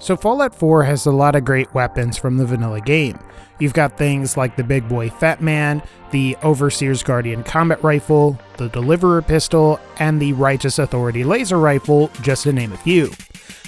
So Fallout 4 has a lot of great weapons from the vanilla game. You've got things like the Big Boy Fat Man, the Overseer's Guardian Combat Rifle, the Deliverer Pistol, and the Righteous Authority Laser Rifle, just to name a few.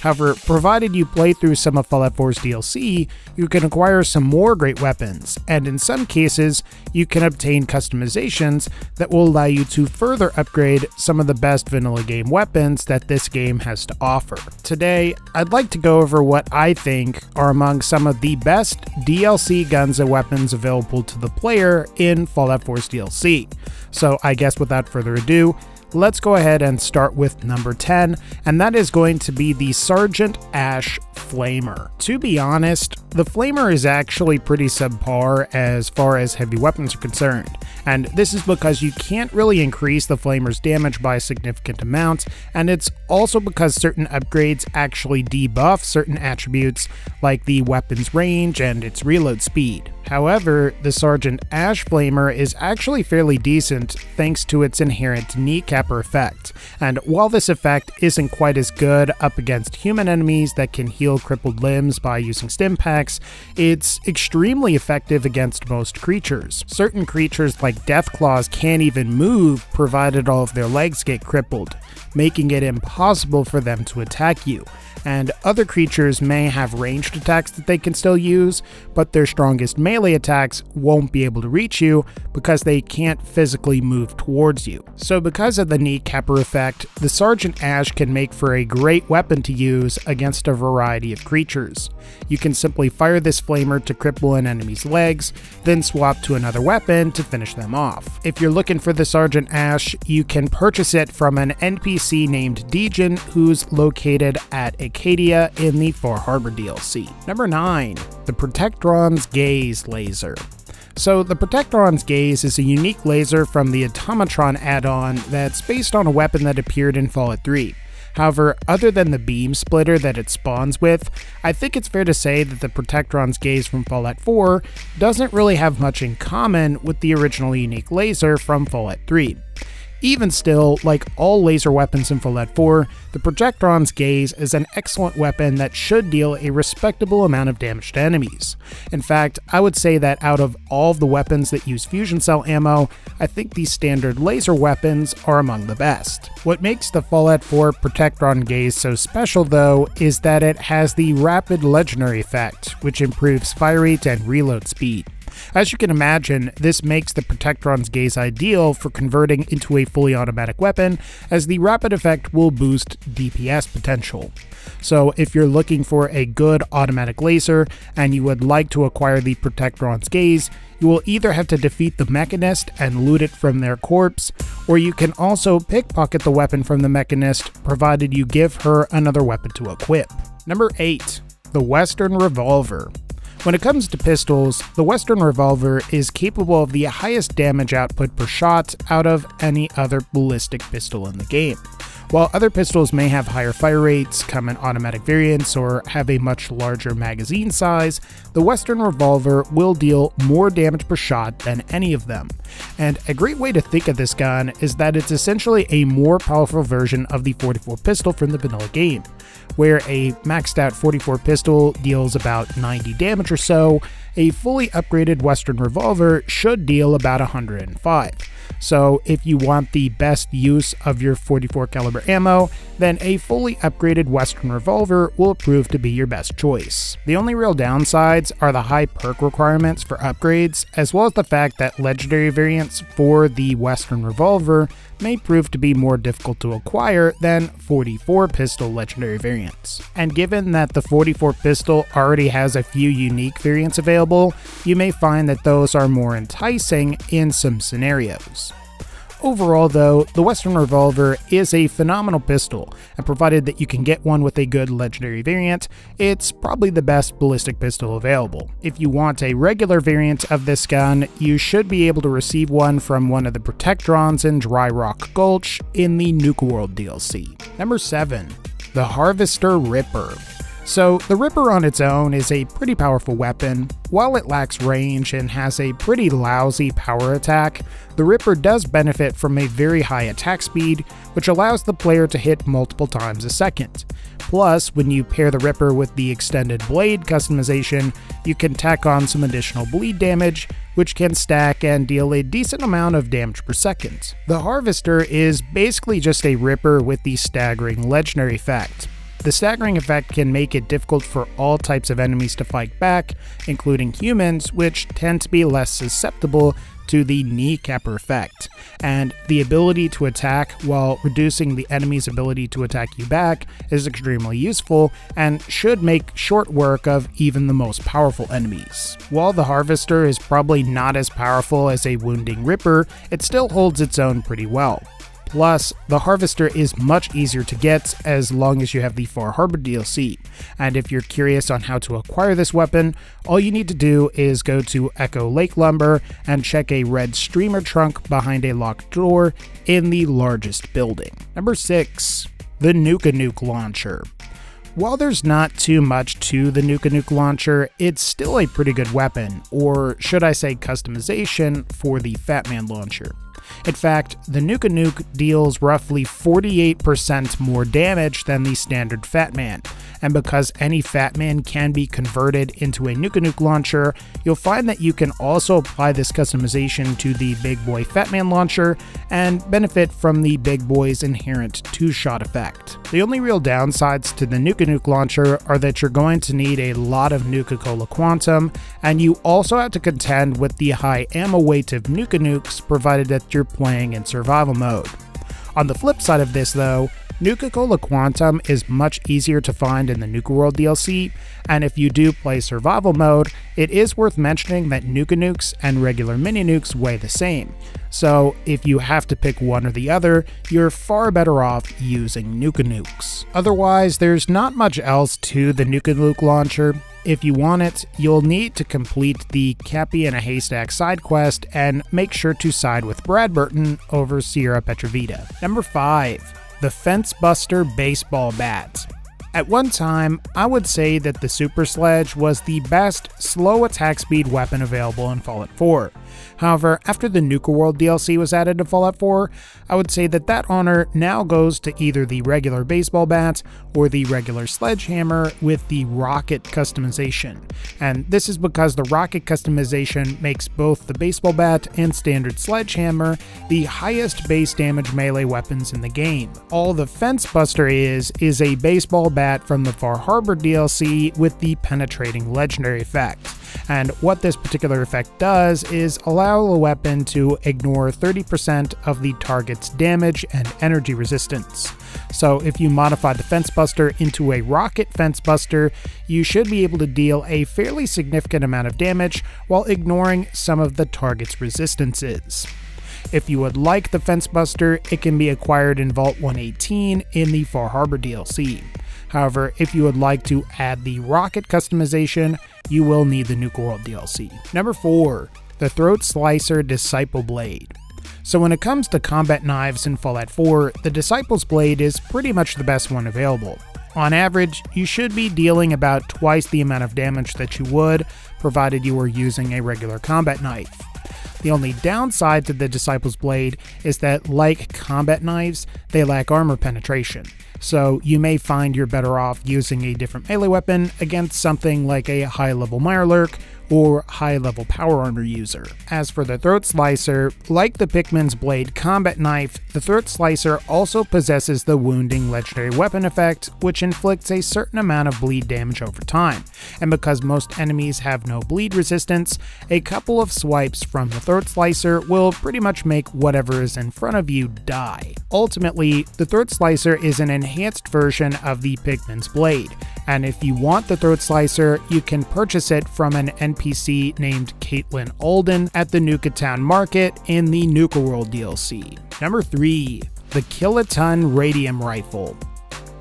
However, provided you play through some of Fallout 4's DLC, you can acquire some more great weapons, and in some cases, you can obtain customizations that will allow you to further upgrade some of the best vanilla game weapons that this game has to offer. Today, I'd like to go over what I think are among some of the best DLC guns and weapons available to the player in Fallout 4's DLC. So I guess without further ado, let's go ahead and start with number 10, and that is going to be the Sergeant Ash Flamer. To be honest, the Flamer is actually pretty subpar as far as heavy weapons are concerned, and this is because you can't really increase the Flamer's damage by a significant amount, and it's also because certain upgrades actually debuff certain attributes like the weapon's range and its reload speed. However, the Sergeant Ash Flamer is actually fairly decent thanks to its inherent kneecapper effect, and while this effect isn't quite as good up against human enemies that can heal crippled limbs by using stim packs, it's extremely effective against most creatures. Certain creatures like Deathclaws can't even move provided all of their legs get crippled, making it impossible for them to attack you and other creatures may have ranged attacks that they can still use, but their strongest melee attacks won't be able to reach you because they can't physically move towards you. So because of the kneecapper effect, the Sergeant Ash can make for a great weapon to use against a variety of creatures. You can simply fire this flamer to cripple an enemy's legs, then swap to another weapon to finish them off. If you're looking for the Sergeant Ash, you can purchase it from an NPC named Degan who's located at a Acadia in the Far Harbor DLC. Number 9. The Protectron's Gaze Laser. So, the Protectron's Gaze is a unique laser from the Automatron add-on that's based on a weapon that appeared in Fallout 3. However, other than the beam splitter that it spawns with, I think it's fair to say that the Protectron's Gaze from Fallout 4 doesn't really have much in common with the original unique laser from Fallout 3. Even still, like all laser weapons in Fallout 4, the Protectron's Gaze is an excellent weapon that should deal a respectable amount of damage to enemies. In fact, I would say that out of all of the weapons that use fusion cell ammo, I think these standard laser weapons are among the best. What makes the Fallout 4 Protectron Gaze so special though is that it has the rapid legendary effect, which improves fire rate and reload speed. As you can imagine, this makes the Protectron's Gaze ideal for converting into a fully automatic weapon, as the rapid effect will boost DPS potential. So if you're looking for a good automatic laser and you would like to acquire the Protectron's Gaze, you will either have to defeat the Mechanist and loot it from their corpse, or you can also pickpocket the weapon from the Mechanist provided you give her another weapon to equip. Number 8. The Western Revolver. When it comes to pistols, the Western Revolver is capable of the highest damage output per shot out of any other ballistic pistol in the game. While other pistols may have higher fire rates, come in automatic variants, or have a much larger magazine size, the Western Revolver will deal more damage per shot than any of them. And a great way to think of this gun is that it's essentially a more powerful version of the 44 pistol from the vanilla game, where a maxed out 44 pistol deals about 90 damage or so, a fully upgraded Western Revolver should deal about 105. So if you want the best use of your 44 caliber ammo, then a fully upgraded Western revolver will prove to be your best choice. The only real downsides are the high perk requirements for upgrades, as well as the fact that legendary variants for the Western revolver may prove to be more difficult to acquire than 44 pistol legendary variants. And given that the 44 pistol already has a few unique variants available, you may find that those are more enticing in some scenarios. Overall, though, the Western Revolver is a phenomenal pistol, and provided that you can get one with a good legendary variant, it's probably the best ballistic pistol available. If you want a regular variant of this gun, you should be able to receive one from one of the Protectrons in Dry Rock Gulch in the Nuka World DLC. Number 7. The Harvester Ripper. So, the Ripper on its own is a pretty powerful weapon. While it lacks range and has a pretty lousy power attack, the Ripper does benefit from a very high attack speed, which allows the player to hit multiple times a second. Plus, when you pair the Ripper with the extended blade customization, you can tack on some additional bleed damage, which can stack and deal a decent amount of damage per second. The Harvester is basically just a Ripper with the staggering legendary effect. The staggering effect can make it difficult for all types of enemies to fight back, including humans, which tend to be less susceptible to the kneecapper effect, and the ability to attack while reducing the enemy's ability to attack you back is extremely useful and should make short work of even the most powerful enemies. While the Harvester is probably not as powerful as a Wounding Ripper, it still holds its own pretty well. Plus, the Harvester is much easier to get as long as you have the Far Harbor DLC. And if you're curious on how to acquire this weapon, all you need to do is go to Echo Lake Lumber and check a red streamer trunk behind a locked door in the largest building. Number 6. The Nuka Nuke Launcher. While there's not too much to the Nuka Nuke launcher, it's still a pretty good weapon, or should I say customization, for the Fat Man launcher. In fact, the Nuka Nuke deals roughly 48% more damage than the standard Fat Man, and because any Fat Man can be converted into a Nuka Nuke launcher, you'll find that you can also apply this customization to the Big Boy Fat Man launcher and benefit from the Big Boy's inherent two-shot effect. The only real downsides to the Nuka Nuke launcher are that you're going to need a lot of Nuka-Cola Quantum, and you also have to contend with the high ammo weight of Nuka Nukes provided that you're playing in survival mode. On the flip side of this though, Nuka-Cola Quantum is much easier to find in the Nuka World DLC, and if you do play survival mode, it is worth mentioning that Nuka Nukes and regular Mini Nukes weigh the same. So if you have to pick one or the other, you're far better off using Nuka Nukes. Otherwise, there's not much else to the Nuka Nuke launcher. If you want it, you'll need to complete the Cappy in a Haystack side quest and make sure to side with Bradberton over Sierra Petrovita. Number 5 the Fence Buster Baseball Bat. At one time, I would say that the Super Sledge was the best slow attack speed weapon available in Fallout 4. However, after the Nuka World DLC was added to Fallout 4, I would say that that honor now goes to either the regular baseball bat or the regular sledgehammer with the rocket customization. And this is because the rocket customization makes both the baseball bat and standard sledgehammer the highest base damage melee weapons in the game. All the Fence Buster is, is a baseball bat from the Far Harbor DLC with the penetrating legendary effect. And what this particular effect does is allow a weapon to ignore 30% of the target's damage and energy resistance. So if you modify the Fence Buster into a Rocket Fence Buster, you should be able to deal a fairly significant amount of damage while ignoring some of the target's resistances. If you would like the Fence Buster, it can be acquired in Vault 118 in the Far Harbor DLC. However, if you would like to add the rocket customization, you will need the Nuka World DLC. Number 4. The Throat Slicer Disciple Blade. So when it comes to combat knives in Fallout 4, the Disciple's Blade is pretty much the best one available. On average, you should be dealing about twice the amount of damage that you would, provided you were using a regular combat knife. The only downside to the Disciple's Blade is that, like combat knives, they lack armor penetration so you may find you're better off using a different melee weapon against something like a high level Mirelurk or high level power armor user. As for the Throat Slicer, like the Pickman's Blade combat knife, the Throat Slicer also possesses the Wounding legendary weapon effect, which inflicts a certain amount of bleed damage over time. And because most enemies have no bleed resistance, a couple of swipes from the Throat Slicer will pretty much make whatever is in front of you die. Ultimately, the Throat Slicer is an enhanced version of the Pickman's Blade, and if you want the Throat Slicer, you can purchase it from an NPC named Caitlin Alden at the Nuka Town Market in the Nuka World DLC. Number 3. The Kiloton Radium Rifle.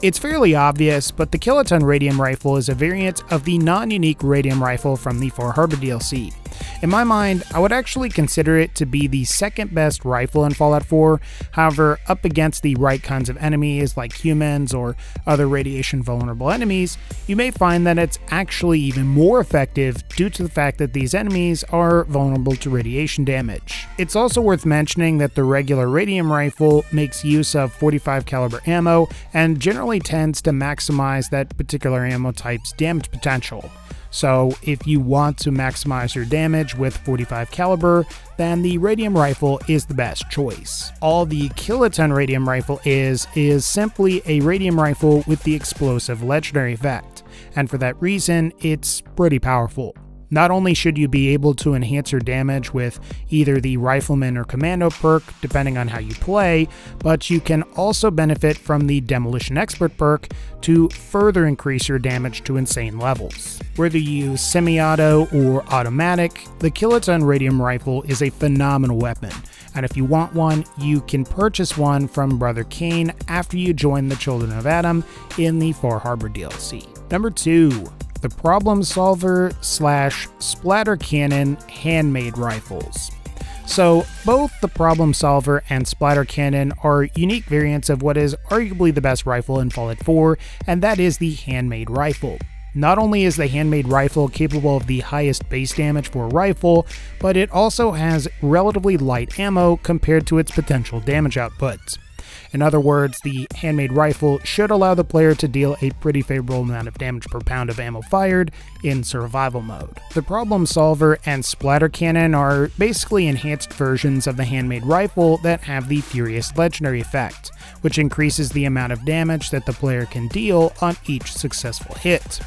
It's fairly obvious, but the Kiloton Radium Rifle is a variant of the non-unique Radium Rifle from the Far Harbor DLC. In my mind, I would actually consider it to be the second best rifle in Fallout 4. However, up against the right kinds of enemies like humans or other radiation vulnerable enemies, you may find that it's actually even more effective due to the fact that these enemies are vulnerable to radiation damage. It's also worth mentioning that the regular radium rifle makes use of 45 caliber ammo and generally tends to maximize that particular ammo type's damage potential. So if you want to maximize your damage with 45 caliber, then the radium rifle is the best choice. All the kiloton radium rifle is is simply a radium rifle with the explosive legendary effect, and for that reason, it's pretty powerful. Not only should you be able to enhance your damage with either the Rifleman or Commando perk, depending on how you play, but you can also benefit from the Demolition Expert perk to further increase your damage to insane levels. Whether you use semi-auto or automatic, the Kiloton Radium Rifle is a phenomenal weapon, and if you want one, you can purchase one from Brother Kane after you join the Children of Atom in the Far Harbor DLC. Number 2 the Problem Solver slash Splatter Cannon handmade rifles. So, both the Problem Solver and Splatter Cannon are unique variants of what is arguably the best rifle in Fallout 4, and that is the handmade rifle. Not only is the handmade rifle capable of the highest base damage for a rifle, but it also has relatively light ammo compared to its potential damage outputs. In other words, the handmade rifle should allow the player to deal a pretty favorable amount of damage per pound of ammo fired in survival mode. The Problem Solver and Splatter Cannon are basically enhanced versions of the handmade rifle that have the Furious Legendary effect, which increases the amount of damage that the player can deal on each successful hit.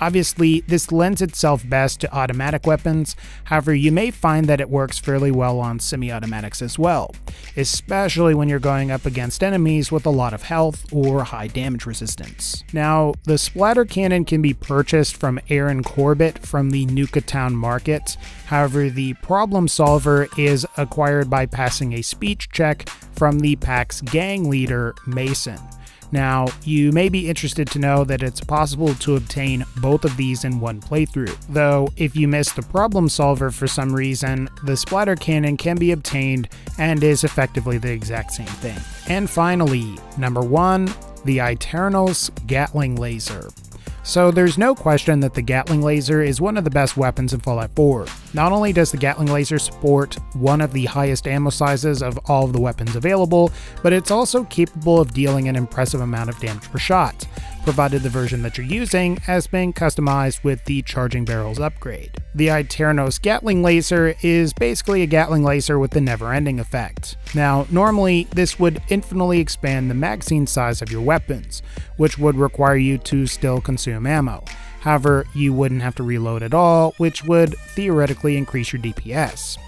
Obviously, this lends itself best to automatic weapons, however, you may find that it works fairly well on semi automatics as well, especially when you're going up against enemies with a lot of health or high damage resistance. Now, the splatter cannon can be purchased from Aaron Corbett from the Nuka Town market, however, the problem solver is acquired by passing a speech check from the pack's gang leader, Mason. Now, you may be interested to know that it's possible to obtain both of these in one playthrough, though if you miss the problem solver for some reason, the splatter cannon can be obtained and is effectively the exact same thing. And finally, number 1, the Aeternus Gatling Laser. So there's no question that the Gatling Laser is one of the best weapons in Fallout 4. Not only does the Gatling Laser support one of the highest ammo sizes of all of the weapons available, but it's also capable of dealing an impressive amount of damage per shot provided the version that you're using has been customized with the Charging Barrels upgrade. The Aeternus Gatling Laser is basically a Gatling Laser with the never-ending effect. Now, normally, this would infinitely expand the magazine size of your weapons, which would require you to still consume ammo. However, you wouldn't have to reload at all, which would theoretically increase your DPS.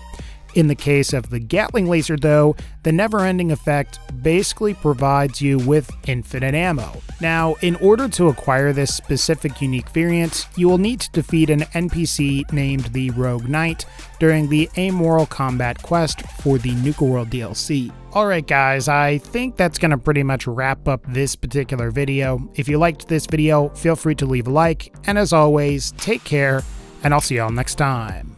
In the case of the Gatling laser, though, the never ending effect basically provides you with infinite ammo. Now, in order to acquire this specific unique variant, you will need to defeat an NPC named the Rogue Knight during the Amoral Combat quest for the Nuka World DLC. Alright guys, I think that's going to pretty much wrap up this particular video. If you liked this video, feel free to leave a like, and as always, take care, and I'll see y'all next time.